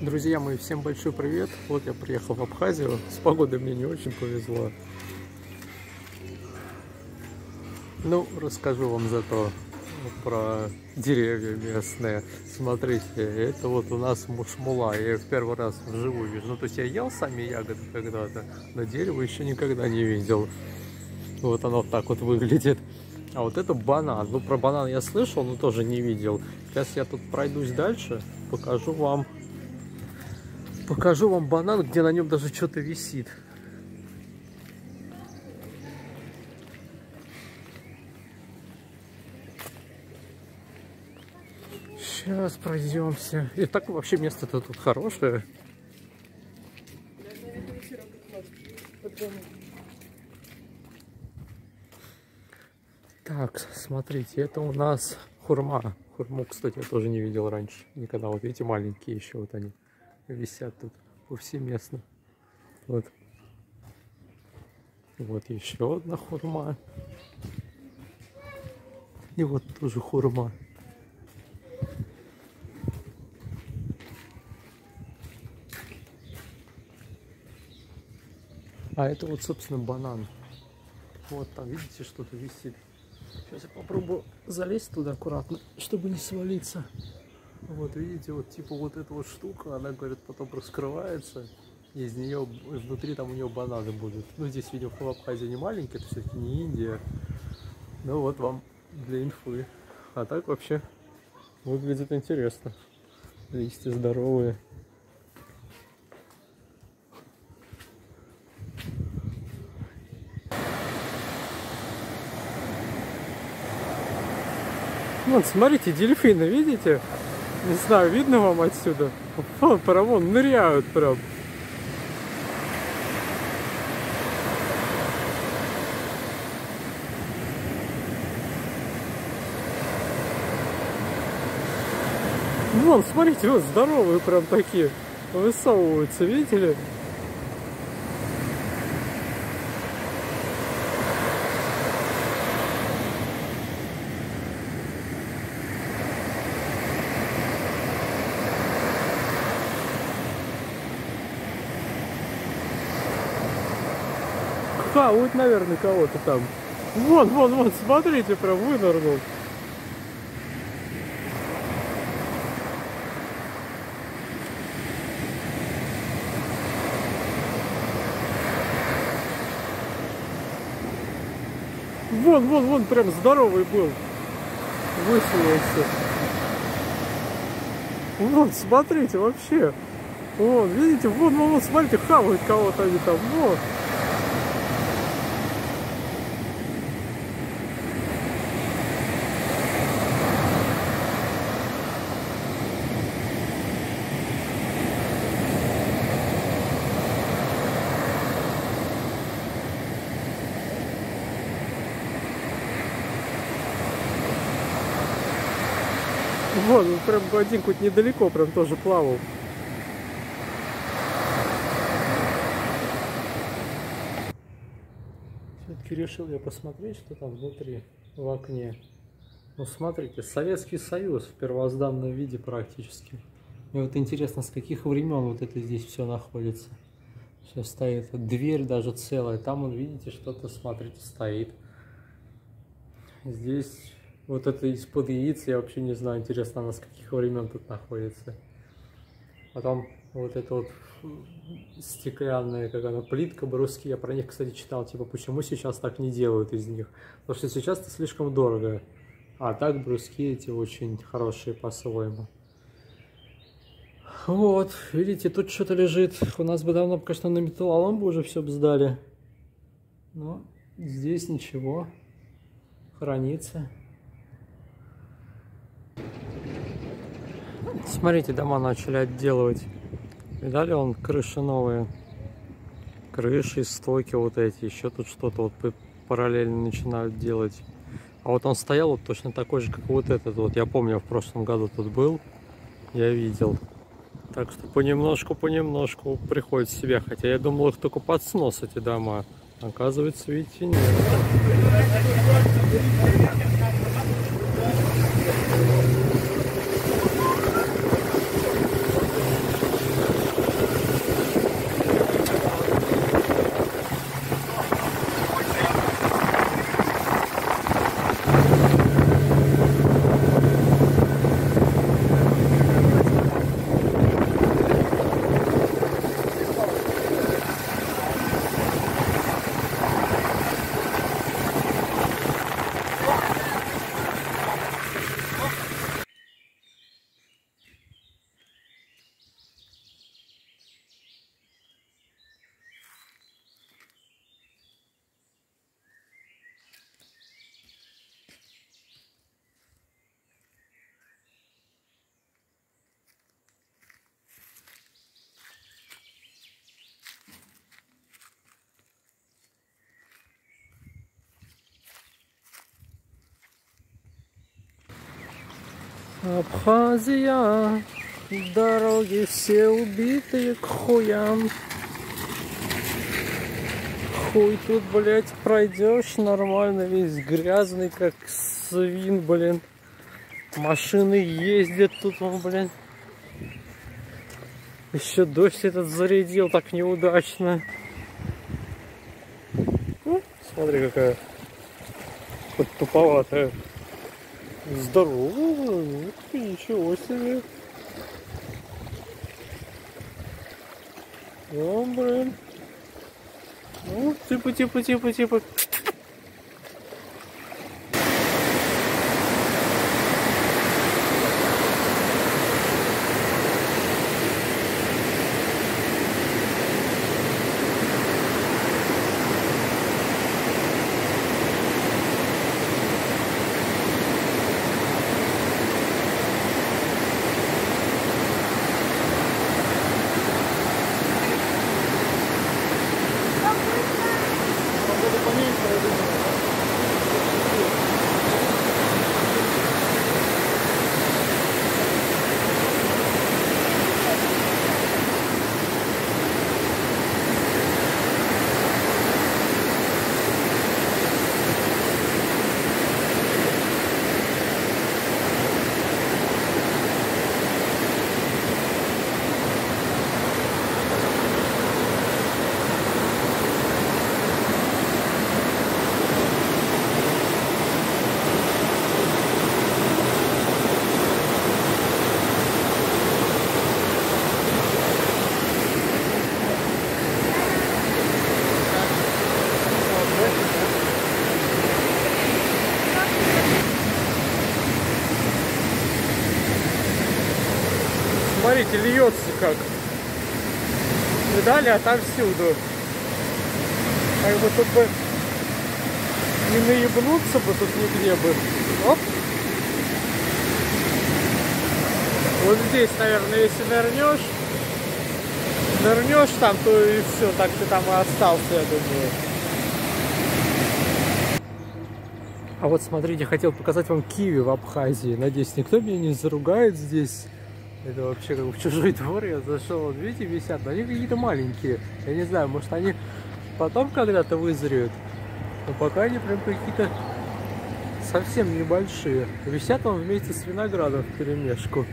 Друзья мои, всем большой привет! Вот я приехал в Абхазию. С погодой мне не очень повезло. Ну, расскажу вам зато про деревья местные. Смотрите, это вот у нас мушмула. Я ее в первый раз вживую вижу. Ну, то есть я ел сами ягоды когда-то, но дерево еще никогда не видел. Вот оно так вот выглядит. А вот это банан. Ну, про банан я слышал, но тоже не видел. Сейчас я тут пройдусь дальше, покажу вам. Покажу вам банан, где на нем даже что-то висит. Сейчас пройдемся. И так вообще место-то тут хорошее. Так, смотрите, это у нас хурма. Хурму, кстати, я тоже не видел раньше. Никогда. Вот видите, маленькие еще вот они висят тут повсеместно. Вот. Вот еще одна хурма. И вот тоже хурма. А это вот, собственно, банан. Вот там, видите, что-то висит. Сейчас я попробую залезть туда аккуратно, чтобы не свалиться. Вот, видите, вот типа вот эта вот штука, она, говорит, потом раскрывается. Из нее, внутри там у нее бананы будут. Ну, здесь, видимо, в Абхазии не маленькие, это все-таки не Индия. Ну, вот вам для инфы. А так вообще выглядит интересно. Листья здоровые. Вот, смотрите, дельфины, видите? Не знаю, видно вам отсюда? Вон, прям вон, ныряют прям. Вон, смотрите, вот здоровые прям такие высовываются, видите ли? Хавают, наверное, кого-то там. Вон, вон, вон, смотрите, прям вынырнул. Вон, вон, вон, прям здоровый был. Высунулся. Вон, смотрите, вообще. Вон, видите, вон, вон, вон, смотрите, хавают кого-то они там. Вот. Вон, он прям один хоть недалеко, прям тоже плавал. Все-таки решил я посмотреть, что там внутри, в окне. Ну, смотрите, Советский Союз в первозданном виде практически. Мне вот интересно, с каких времен вот это здесь все находится. Сейчас стоит дверь даже целая. Там, вот видите, что-то, смотрите, стоит. Здесь вот это из-под яиц, я вообще не знаю, интересно, она с каких времен тут находится. Потом вот это вот стеклянная, как она, плитка, бруски. Я про них, кстати, читал, типа, почему сейчас так не делают из них. Потому что сейчас это слишком дорого. А так бруски эти очень хорошие по-своему. Вот, видите, тут что-то лежит. У нас бы давно, конечно, на металлолом бы уже все бы сдали. Но здесь ничего. Хранится. Смотрите, дома начали отделывать. Видали, он крыши новые. Крыши, стойки вот эти. Еще тут что-то вот параллельно начинают делать. А вот он стоял вот точно такой же, как вот этот. Вот я помню, в прошлом году тут был. Я видел. Так что понемножку, понемножку приходит в себя. Хотя я думал, их только под снос эти дома. Оказывается, видите, нет. Абхазия, дороги все убитые к хуям. Хуй тут, блядь, пройдешь нормально, весь грязный, как свин, блин. Машины ездят тут, он, блин. Еще дождь этот зарядил так неудачно. Ну, смотри, какая хоть туповатая. Здорово, ничего себе. О, блин. Ну, типа, типа, типа, типа. Смотрите, льется как. Видали отовсюду. Как бы тут бы не наебнуться бы тут нигде бы. Оп. Вот здесь, наверное, если нырнешь, нырнешь там, то и все, так ты там и остался, я думаю. А вот смотрите, хотел показать вам киви в Абхазии. Надеюсь, никто меня не заругает здесь. Это вообще как в чужой двор я зашел. Вот видите, висят, но они какие-то маленькие. Я не знаю, может они потом когда-то вызреют. Но пока они прям какие-то совсем небольшие. Висят он вместе с виноградом в перемешку.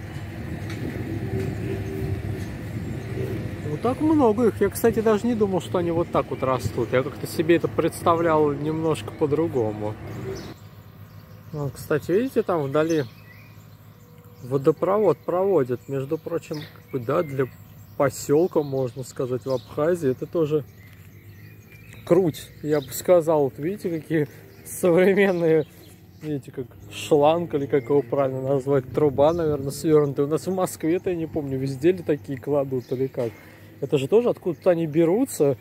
Вот так много их. Я, кстати, даже не думал, что они вот так вот растут. Я как-то себе это представлял немножко по-другому. Вот, кстати, видите, там вдали водопровод проводят. Между прочим, да, для поселка, можно сказать, в Абхазии. Это тоже круть, я бы сказал. Вот видите, какие современные, видите, как шланг, или как его правильно назвать, труба, наверное, свернутая. У нас в Москве-то, я не помню, везде ли такие кладут или как. Это же тоже откуда-то они берутся.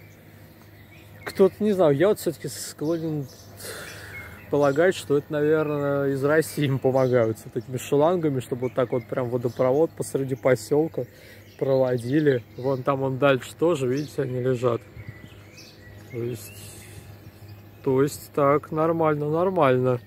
Кто-то, не знаю, я вот все-таки склонен полагать, что это, наверное, из России им помогают с этими шлангами, чтобы вот так вот прям водопровод посреди поселка проводили. Вон там он дальше тоже, видите, они лежат. То есть, то есть так, нормально, нормально.